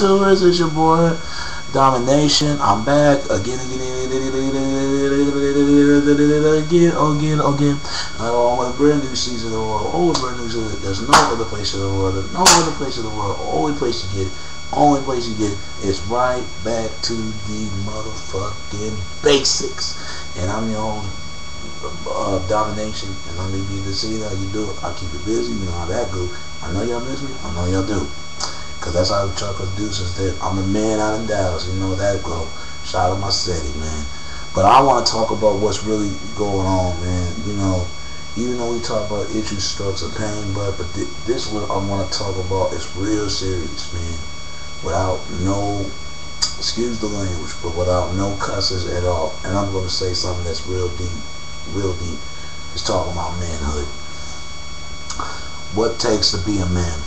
YouTubers? It's your boy Domination. I'm back again, again, again, again, again, again. I'm on a brand new season of the world. Always brand new season. There's no other place in the world. There's no other place in the world. Only place to get it. Only place you get it is right back to the motherfucking basics. And I'm your own uh, domination, and let me be to see how you do it. I keep it busy. You know how that go. I know y'all miss me. I know y'all do. Cause that's how Chuck do since then. I'm a man out in Dallas. You know that go. Shout out my city, man. But I want to talk about what's really going on, man. You know, even though we talk about issues, strokes, of pain, but but th this one I want to talk about is real serious, man. Without no, excuse the language, but without no cusses at all. And I'm going to say something that's real deep, real deep. It's talking about manhood. What takes to be a man?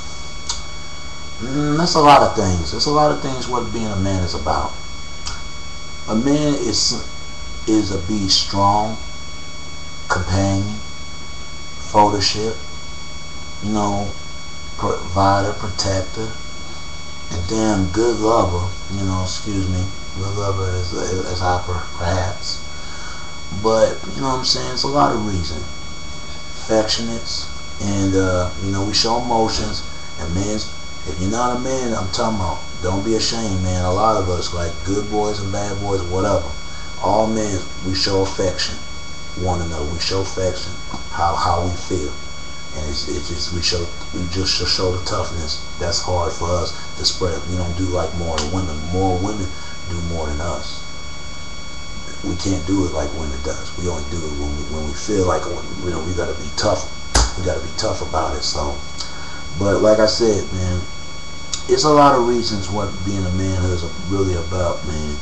Mm, that's a lot of things. That's a lot of things what being a man is about. A man is is a be strong, companion, photoship, you know, provider, protector, and damn good lover. You know, excuse me, good lover is as hyper perhaps, but you know what I'm saying. It's a lot of reason. Affectionate, and uh, you know we show emotions, and men's if you're not a man, I'm talking about, don't be ashamed, man. A lot of us, like good boys and bad boys, whatever, all men, we show affection, one another. We show affection, how how we feel, and it's, it's just we show we just show the toughness. That's hard for us to spread. We don't do like more women. More women do more than us. We can't do it like women does. We only do it when we when we feel like oh, you know we got to be tough. We got to be tough about it. So. But like I said, man, it's a lot of reasons what being a man is really about, man.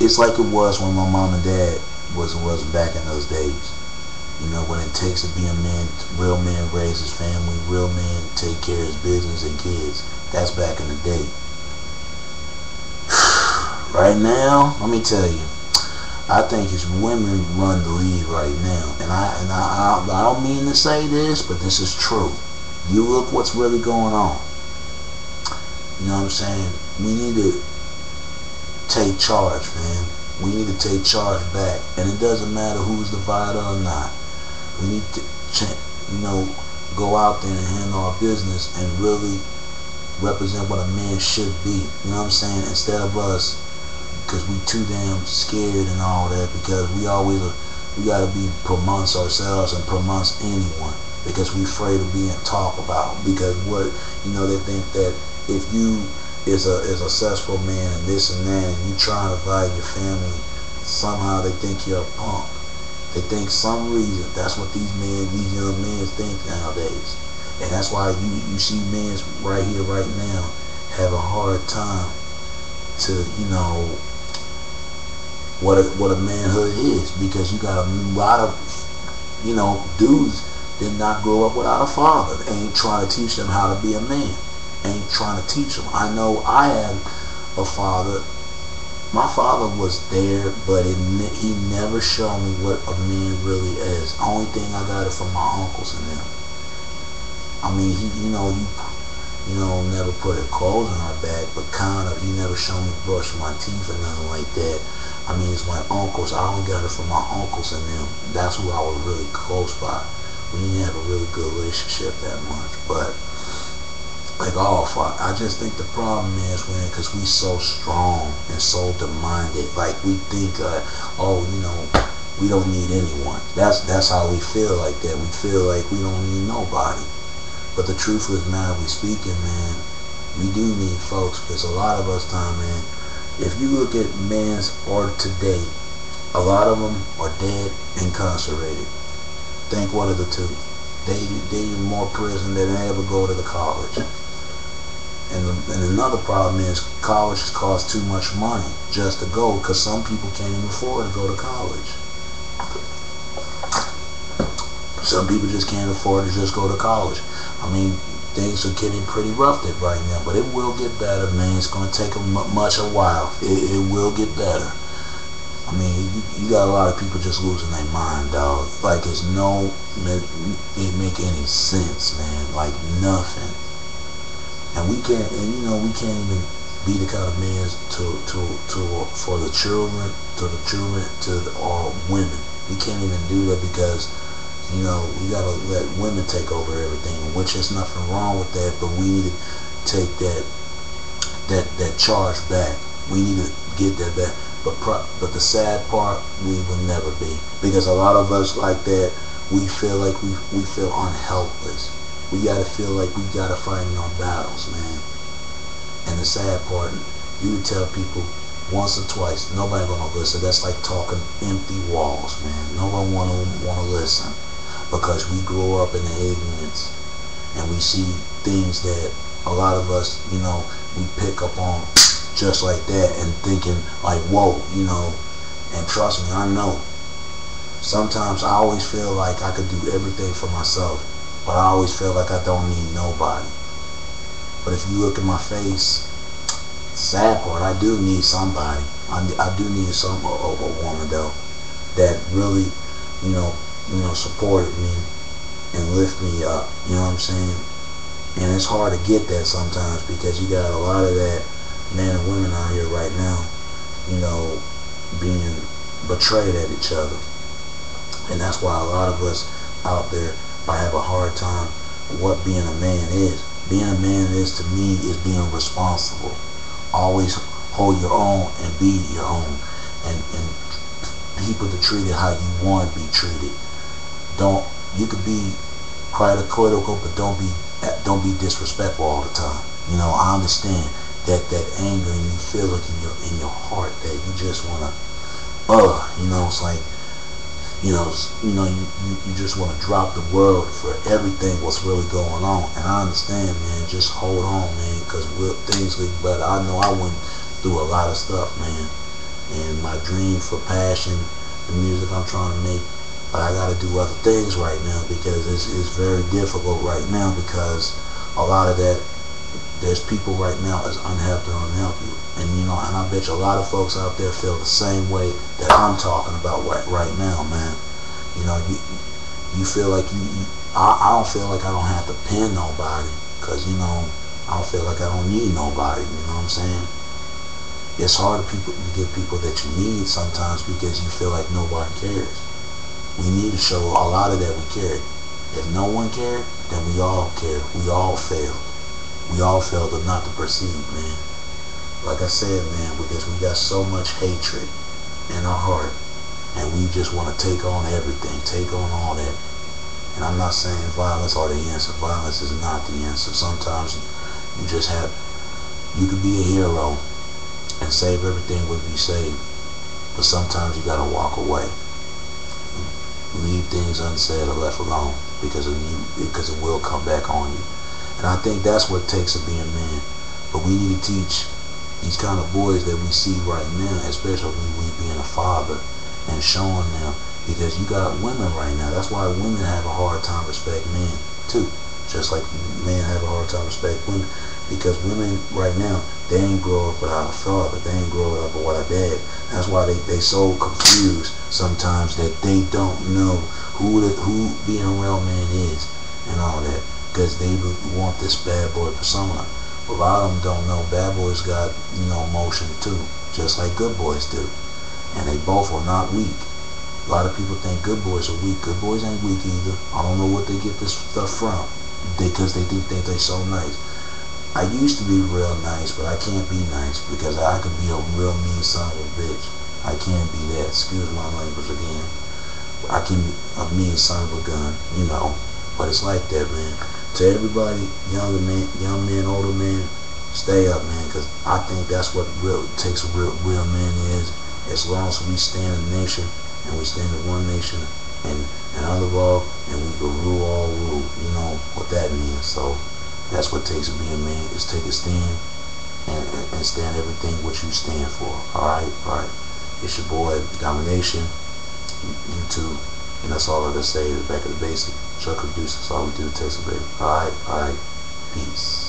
It's like it was when my mom and dad was was back in those days. You know, what it takes to be a man, real man raise his family, real man take care of his business and kids. That's back in the day. right now, let me tell you, I think it's women run the league right now, and I and I, I, I don't mean to say this, but this is true. You look what's really going on. You know what I'm saying? We need to take charge, man. We need to take charge back. And it doesn't matter who's the fighter or not. We need to, you know, go out there and handle our business and really represent what a man should be. You know what I'm saying? Instead of us, because we too damn scared and all that, because we always, we got to be promotes ourselves and promotes anyone because we're afraid of being talked about. Because what you know, they think that if you is a is a successful man and this and that, and you trying to fight your family, somehow they think you're a punk. They think some reason that's what these men, these young men think nowadays, and that's why you you see men right here, right now, have a hard time to you know what a, what a manhood is because you got a lot of you know dudes did not grow up without a father. Ain't trying to teach them how to be a man. Ain't trying to teach them. I know I had a father. My father was there, but it, he never showed me what a man really is. Only thing I got it from my uncles and them. I mean, he, you know, you, you know, never put a clothes on our back, but kind of, he never showed me brush my teeth or nothing like that. I mean, it's my uncles. I only got it from my uncles and them. That's who I was really close by we didn't have a really good relationship that much. But like all fuck, I just think the problem is when because we so strong and so demanded, like we think, uh, oh, you know, we don't need anyone. That's that's how we feel like that. We feel like we don't need nobody. But the truth is, man, we speaking, man, we do need folks because a lot of us time, man. If you look at men's art today, a lot of them are dead, incarcerated think one of the two. They they more prison than they ever go to the college. And, and another problem is college costs too much money just to go because some people can't even afford to go to college. Some people just can't afford to just go to college. I mean, things are getting pretty rough right now, but it will get better, man. It's going to take a much a while. It, it will get better. You, got a lot of people just losing their mind, dog. Like it's no, it make any sense, man. Like nothing. and we can't, and you know, we can't even be the kind of men to to to for the children, to the children, to all women. We can't even do that because you know, we gotta let women take over everything, which there's nothing wrong with that, but we need to take that that that charge back. We need to get that back. But but the sad part, we will never be because a lot of us like that. We feel like we we feel unhelpless. We gotta feel like we gotta fight in our battles, man. And the sad part, you tell people once or twice, nobody gonna listen. That's like talking empty walls, man. No one wanna wanna listen because we grow up in the ignorance and we see things that a lot of us, you know, we pick up on just like that and thinking like, whoa, you know, and trust me, I know. Sometimes I always feel like I could do everything for myself, but I always feel like I don't need nobody. But if you look at my face, sad part, I do need somebody. I, I do need some a, a woman though that really, you know, you know, supported me and lift me up. You know what I'm saying? And it's hard to get that sometimes because you got a lot of that men and women out here right now, you know, being betrayed at each other. And that's why a lot of us out there I have a hard time what being a man is. Being a man is to me is being responsible. Always hold your own and be your own. And, and people to treat it how you want to be treated don't you could be quite critical, but don't be don't be disrespectful all the time. You know, I understand that that anger and you feel it in your in your heart that you just wanna uh, you know, it's like you know, you know, you, you, you just want to drop the world for everything what's really going on. And I understand, man. Just hold on, man, because things get better. I know I went through a lot of stuff, man. And my dream for passion, the music I'm trying to make, but I got to do other things right now because it's, it's very difficult right now because a lot of that there's people right now that's unhappy or unhealthy and you know and I bet you a lot of folks out there feel the same way that I'm talking about right, right now man you know you you feel like you, you I, I don't feel like I don't have to pin nobody because you know I don't feel like I don't need nobody you know what I'm saying it's hard to people to get people that you need sometimes because you feel like nobody cares we need to show a lot of that we care. If no one cared, then we all care. We all failed. We all failed to not to perceive, man. Like I said, man, because we got so much hatred in our heart. And we just want to take on everything, take on all that. And I'm not saying violence are the answer. Violence is not the answer. Sometimes you just have, you can be a hero and save everything would be saved. But sometimes you got to walk away leave things unsaid or left alone because of you because it will come back on you. And I think that's what takes of being a man. But we need to teach these kind of boys that we see right now, especially we being a father and showing them because you got women right now. That's why women have a hard time respect men too. Just like men have a hard time respect women. Because women right now, they ain't grow up without a father. They ain't grow up without a dad. That's why they they so confused sometimes that they don't know who the, who being a real man is and all that. Because they want this bad boy persona. A lot of them don't know bad boys got, you know, emotion too. Just like good boys do. And they both are not weak. A lot of people think good boys are weak. Good boys ain't weak either. I don't know what they get this stuff from. Because they, think they so nice. I used to be real nice, but I can't be nice because I could be a real mean son of a bitch. I can't be that. Excuse my language again. I can be a mean son of a gun, you know. But it's like that, man. To everybody, younger man, young man, older man, stay up, man, because I think that's what real takes a real, real man is. As long as we stand a nation and we stand in one nation and and other all, and we rule all rule. You know what that means. So. That's what takes to be a man, is take a stand and, and stand everything what you stand for. Alright? Alright. It's your boy, Domination, YouTube, and that's all I gotta say is back at the basic. Chuck that's all we do, Texas baby. Alright? Alright. Peace.